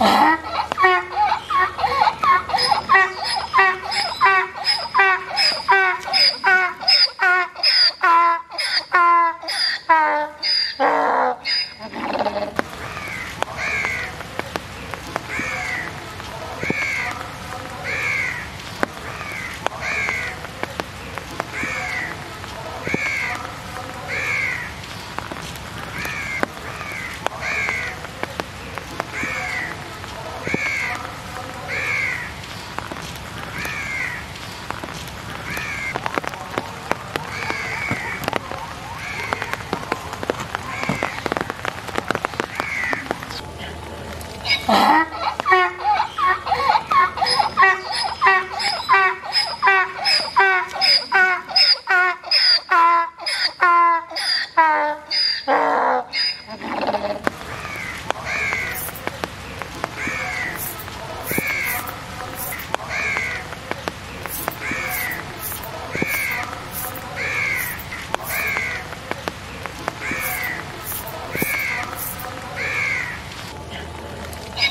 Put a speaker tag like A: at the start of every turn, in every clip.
A: 啊。哦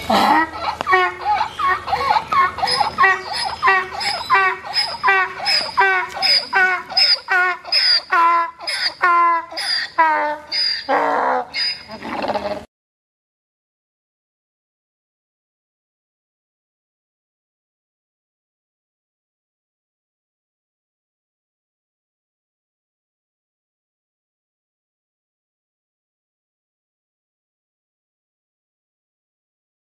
A: 啊